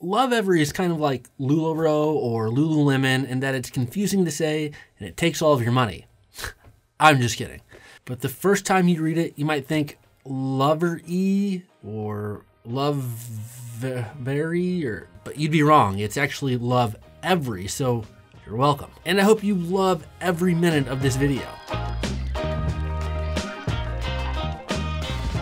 Lovevery is kind of like LuLaRoe or Lululemon in that it's confusing to say and it takes all of your money. I'm just kidding. But the first time you read it, you might think Lover E or Love Very or but you'd be wrong. It's actually Love Every. So you're welcome. And I hope you love every minute of this video.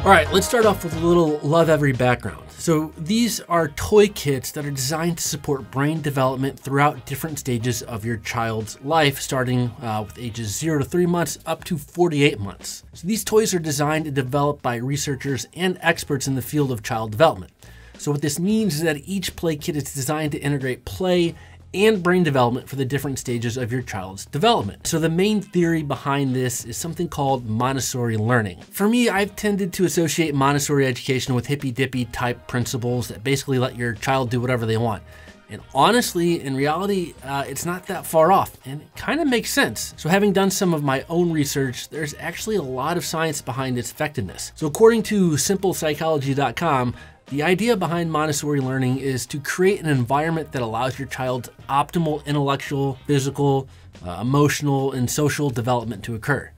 All right, let's start off with a little Lovevery background. So these are toy kits that are designed to support brain development throughout different stages of your child's life, starting uh, with ages 0 to 3 months up to 48 months. So these toys are designed and developed by researchers and experts in the field of child development. So what this means is that each play kit is designed to integrate play and brain development for the different stages of your child's development. So the main theory behind this is something called Montessori learning. For me, I've tended to associate Montessori education with hippy dippy type principles that basically let your child do whatever they want. And honestly, in reality, uh, it's not that far off and it kind of makes sense. So having done some of my own research, there's actually a lot of science behind its effectiveness. So according to simplepsychology.com, the idea behind Montessori learning is to create an environment that allows your child's optimal intellectual, physical, uh, emotional, and social development to occur.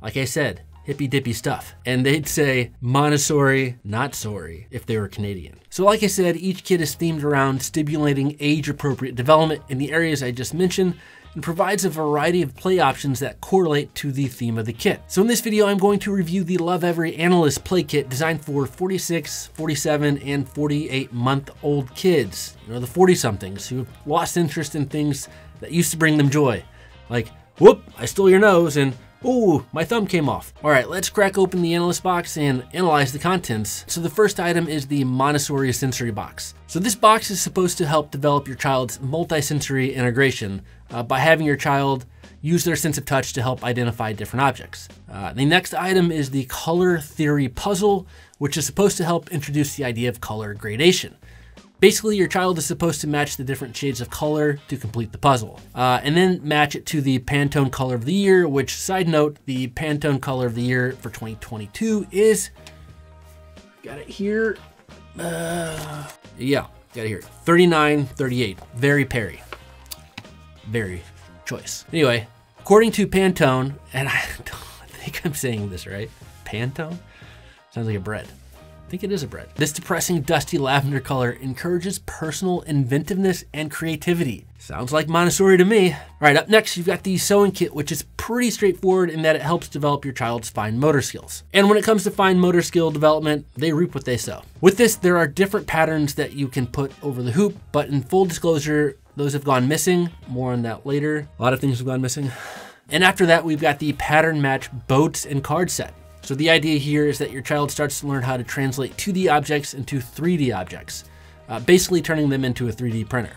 Like I said, hippy dippy stuff. And they'd say Montessori, not sorry, if they were Canadian. So, like I said, each kid is themed around stimulating age appropriate development in the areas I just mentioned and provides a variety of play options that correlate to the theme of the kit. So in this video, I'm going to review the Lovevery Analyst Play Kit designed for 46, 47, and 48 month old kids, you know, the 40 somethings who have lost interest in things that used to bring them joy. Like, whoop, I stole your nose, and Ooh, my thumb came off. All right, let's crack open the analyst box and analyze the contents. So the first item is the Montessori sensory box. So this box is supposed to help develop your child's multisensory integration uh, by having your child use their sense of touch to help identify different objects. Uh, the next item is the color theory puzzle, which is supposed to help introduce the idea of color gradation. Basically, your child is supposed to match the different shades of color to complete the puzzle, uh, and then match it to the Pantone color of the year, which, side note, the Pantone color of the year for 2022 is, got it here, uh, yeah, got it here, 3938, Very Peri, very choice. Anyway, according to Pantone, and I don't think I'm saying this right, Pantone? Sounds like a bread think it is a bread. This depressing dusty lavender color encourages personal inventiveness and creativity. Sounds like Montessori to me. All right, up next, you've got the sewing kit, which is pretty straightforward in that it helps develop your child's fine motor skills. And when it comes to fine motor skill development, they reap what they sow. With this, there are different patterns that you can put over the hoop, but in full disclosure, those have gone missing. More on that later. A lot of things have gone missing. And after that, we've got the pattern match boats and card set. So the idea here is that your child starts to learn how to translate 2D objects into 3D objects, uh, basically turning them into a 3D printer.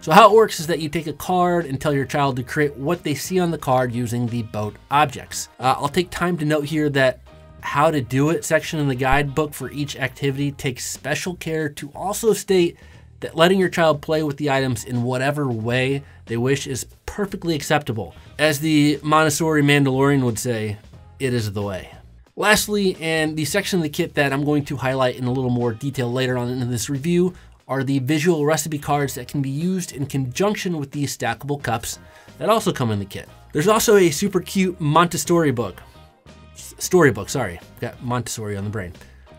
So how it works is that you take a card and tell your child to create what they see on the card using the boat objects. Uh, I'll take time to note here that how to do it section in the guidebook for each activity takes special care to also state that letting your child play with the items in whatever way they wish is perfectly acceptable. As the Montessori Mandalorian would say, it is the way. Lastly, and the section of the kit that I'm going to highlight in a little more detail later on in this review are the visual recipe cards that can be used in conjunction with these stackable cups that also come in the kit. There's also a super cute Montessori book, storybook, sorry, got Montessori on the brain,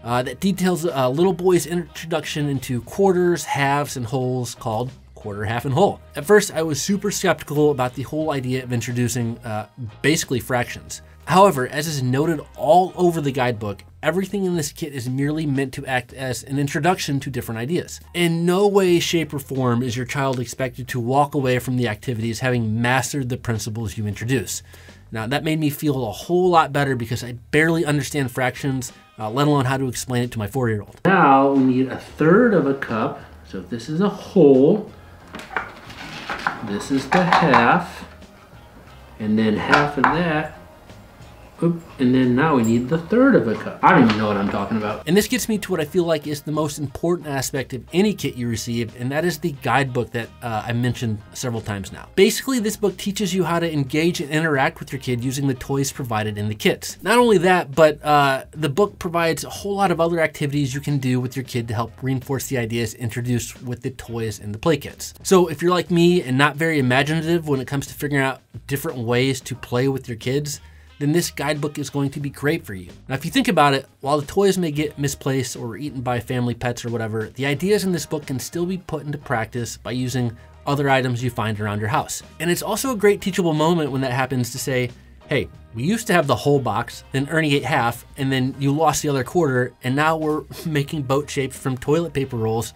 uh, that details a little boy's introduction into quarters, halves, and wholes called quarter, half, and whole. At first, I was super skeptical about the whole idea of introducing uh, basically fractions. However, as is noted all over the guidebook, everything in this kit is merely meant to act as an introduction to different ideas. In no way, shape, or form is your child expected to walk away from the activities having mastered the principles you introduce. Now, that made me feel a whole lot better because I barely understand fractions, uh, let alone how to explain it to my four year old. Now, we need a third of a cup. So, this is a whole, this is the half, and then half of that Oop, and then now we need the third of a cup. I don't even know what I'm talking about. And this gets me to what I feel like is the most important aspect of any kit you receive, and that is the guidebook that uh, I mentioned several times now. Basically, this book teaches you how to engage and interact with your kid using the toys provided in the kits. Not only that, but uh, the book provides a whole lot of other activities you can do with your kid to help reinforce the ideas introduced with the toys and the play kits. So if you're like me and not very imaginative when it comes to figuring out different ways to play with your kids, then this guidebook is going to be great for you. Now, if you think about it, while the toys may get misplaced or eaten by family pets or whatever, the ideas in this book can still be put into practice by using other items you find around your house. And it's also a great teachable moment when that happens to say, hey, we used to have the whole box, then Ernie ate half, and then you lost the other quarter, and now we're making boat shapes from toilet paper rolls,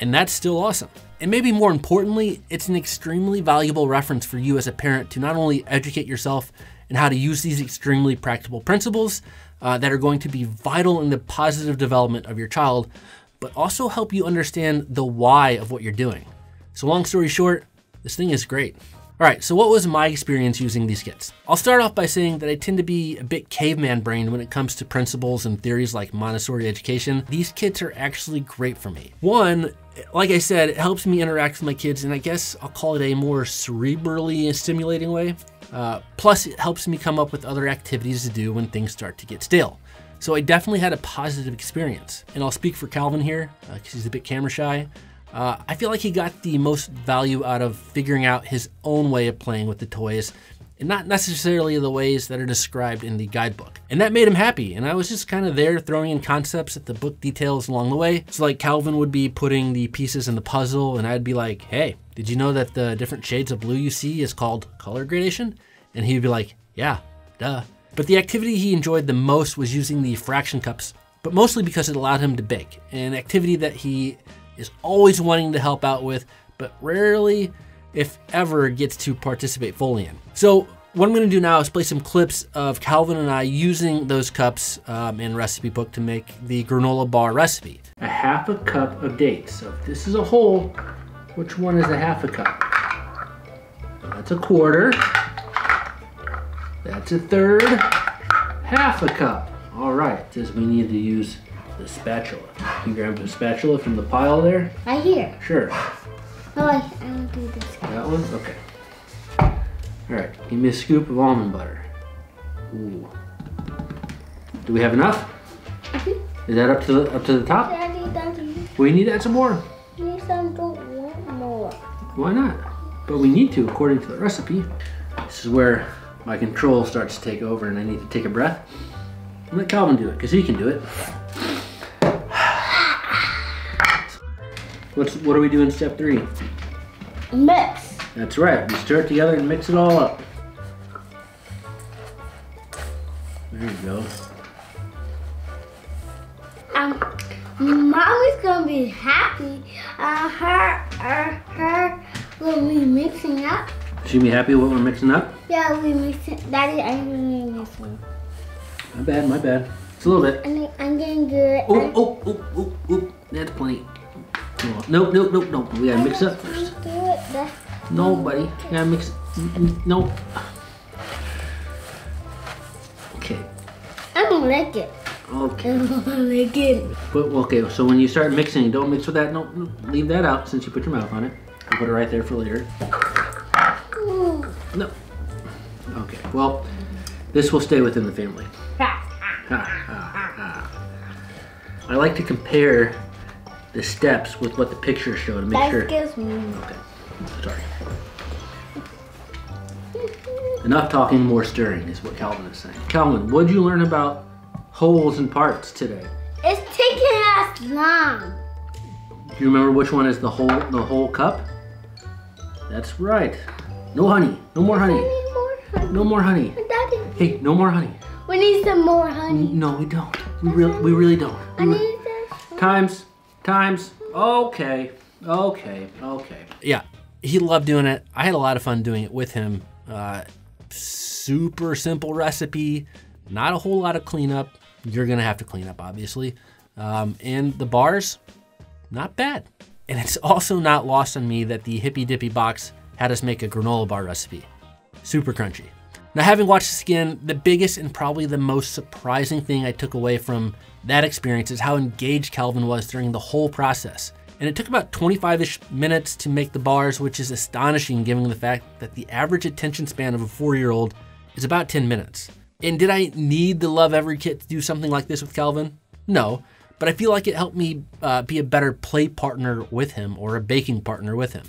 and that's still awesome. And maybe more importantly, it's an extremely valuable reference for you as a parent to not only educate yourself and how to use these extremely practical principles uh, that are going to be vital in the positive development of your child, but also help you understand the why of what you're doing. So, long story short, this thing is great. All right, so what was my experience using these kits? I'll start off by saying that I tend to be a bit caveman brained when it comes to principles and theories like Montessori education. These kits are actually great for me. One, like I said, it helps me interact with my kids, and I guess I'll call it a more cerebrally stimulating way. Uh, plus, it helps me come up with other activities to do when things start to get stale. So I definitely had a positive experience. And I'll speak for Calvin here, because uh, he's a bit camera shy. Uh, I feel like he got the most value out of figuring out his own way of playing with the toys and not necessarily the ways that are described in the guidebook. And that made him happy, and I was just kind of there throwing in concepts that the book details along the way. So like Calvin would be putting the pieces in the puzzle, and I'd be like, hey, did you know that the different shades of blue you see is called color gradation? And he'd be like, yeah, duh. But the activity he enjoyed the most was using the fraction cups, but mostly because it allowed him to bake, an activity that he is always wanting to help out with, but rarely, if ever, gets to participate fully in. So what I'm going to do now is play some clips of Calvin and I using those cups um, in recipe book to make the granola bar recipe. A half a cup of dates. So if this is a whole, which one is a half a cup? That's a quarter. That's a third. Half a cup. All right, says we need to use the spatula. Can you grab the spatula from the pile there? Right here. Sure. Oh, I, I will do this. That one? Okay. All right, give me a scoop of almond butter. Ooh. Do we have enough? Mm -hmm. Is that up to the up to the top? Daddy, Daddy. We need to add some more. Need some more. Why not? But we need to, according to the recipe. This is where my control starts to take over and I need to take a breath. Let Calvin do it, because he can do it. What's what are we doing step three? Mix. That's right. We stir it together and mix it all up. There you go. Um, Mommy's gonna be happy. Uh, her, uh, her will be mixing up. She be happy with what we're mixing up? Yeah, we mixing. Daddy, I'm mixing. My bad, my bad. It's a little bit. I'm, I'm getting good. Oh, oh, oh, oh, oh. That's plenty. Nope, nope, nope, nope. We gotta mix up first. No, buddy. You gotta mix it. No. Okay. I don't like it. Okay. I don't like it. But, okay, so when you start mixing, don't mix with that. No, leave that out since you put your mouth on it. Put it right there for later. No. Okay, well, this will stay within the family. I like to compare the steps with what the pictures show to make that sure. Excuse me. Okay, sorry. Enough talking, more stirring is what Calvin is saying. Calvin, what did you learn about wholes and parts today? It's taking us long. Do you remember which one is the whole the whole cup? That's right. No honey. No more honey. More honey. No more honey. Daddy. Hey, no more honey. We need some more honey. No, we don't. We really, we really don't. I We need. Times, times. Okay, okay, okay. Yeah, he loved doing it. I had a lot of fun doing it with him. Uh, super simple recipe, not a whole lot of cleanup. You're gonna have to clean up, obviously. Um, and the bars, not bad. And it's also not lost on me that the Hippy Dippy box had us make a granola bar recipe. Super crunchy. Now, having watched this again, the biggest and probably the most surprising thing I took away from that experience is how engaged Calvin was during the whole process. And it took about 25 ish minutes to make the bars, which is astonishing given the fact that the average attention span of a four year old is about 10 minutes. And did I need the Lovevery kit to do something like this with Calvin? No, but I feel like it helped me uh, be a better play partner with him or a baking partner with him.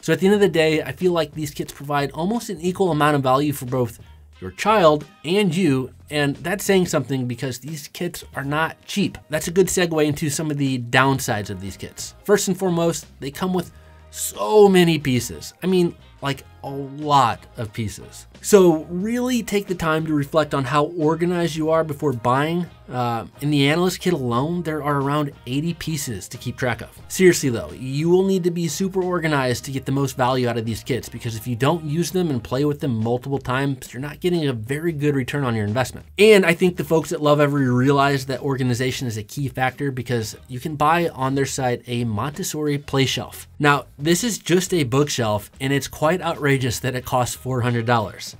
So at the end of the day, I feel like these kits provide almost an equal amount of value for both your child and you, and that's saying something because these kits are not cheap. That's a good segue into some of the downsides of these kits. First and foremost, they come with so many pieces. I mean, like a lot of pieces. So really take the time to reflect on how organized you are before buying. Uh, in the analyst kit alone, there are around 80 pieces to keep track of. Seriously though, you will need to be super organized to get the most value out of these kits because if you don't use them and play with them multiple times, you're not getting a very good return on your investment. And I think the folks at Lovevery realize that organization is a key factor because you can buy on their site a Montessori play shelf. Now, this is just a bookshelf and it's quite outrageous that it costs $400.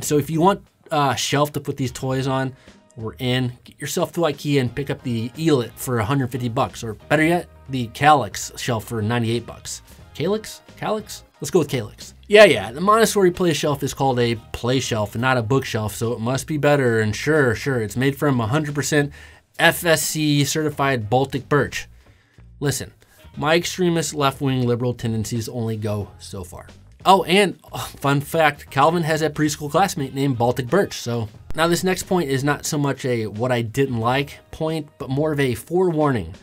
So if you want a shelf to put these toys on or in, get yourself to IKEA and pick up the Elit for 150 bucks, or better yet, the Kallax shelf for 98 bucks. Kallax? Kallax? Let's go with Kallax. Yeah, yeah, the Montessori play shelf is called a play shelf and not a bookshelf, so it must be better. And sure, sure, it's made from 100% FSC certified Baltic birch. Listen, my extremist left wing liberal tendencies only go so far. Oh, and oh, fun fact Calvin has a preschool classmate named Baltic Birch. So now this next point is not so much a what I didn't like point, but more of a forewarning.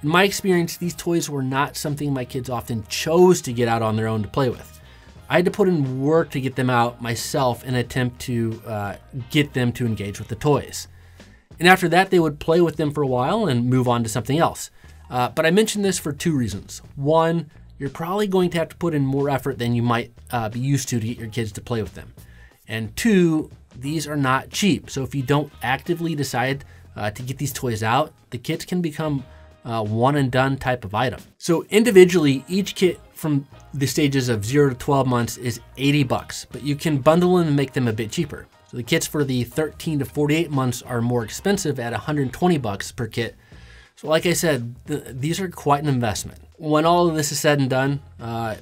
In my experience, these toys were not something my kids often chose to get out on their own to play with. I had to put in work to get them out myself in an attempt to uh, get them to engage with the toys. And after that, they would play with them for a while and move on to something else. Uh, but I mention this for two reasons. One, you're probably going to have to put in more effort than you might uh, be used to to get your kids to play with them. And two, these are not cheap. So if you don't actively decide uh, to get these toys out, the kits can become uh, one and done type of item. So individually, each kit from the stages of zero to 12 months is 80 bucks, but you can bundle them and make them a bit cheaper. So the kits for the 13 to 48 months are more expensive at 120 bucks per kit. So like I said, th these are quite an investment when all of this is said and done, uh,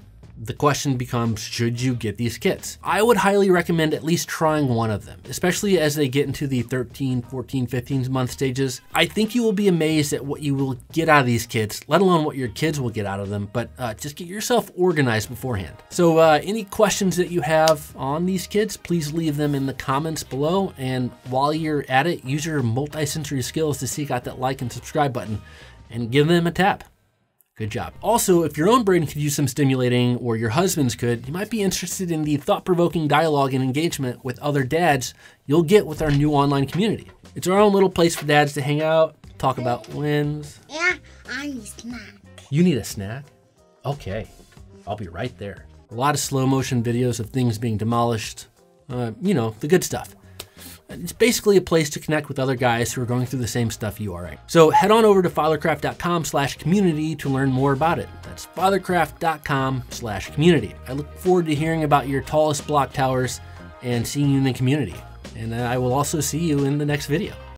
the question becomes should you get these kits? I would highly recommend at least trying one of them, especially as they get into the 13, 14, 15 month stages. I think you will be amazed at what you will get out of these kits, let alone what your kids will get out of them, but uh, just get yourself organized beforehand. So, uh, any questions that you have on these kits, please leave them in the comments below. And while you're at it, use your multi-sensory skills to seek out that like and subscribe button and give them a tap. Good job. Also, if your own brain could use some stimulating or your husband's could, you might be interested in the thought provoking dialogue and engagement with other dads you'll get with our new online community. It's our own little place for dads to hang out, talk about wins. Yeah, I need a snack. You need a snack? Okay, I'll be right there. A lot of slow motion videos of things being demolished. Uh, you know, the good stuff. It's basically a place to connect with other guys who are going through the same stuff you are. So head on over to fathercraft.com slash community to learn more about it. That's fathercraft.com slash community. I look forward to hearing about your tallest block towers and seeing you in the community. And I will also see you in the next video.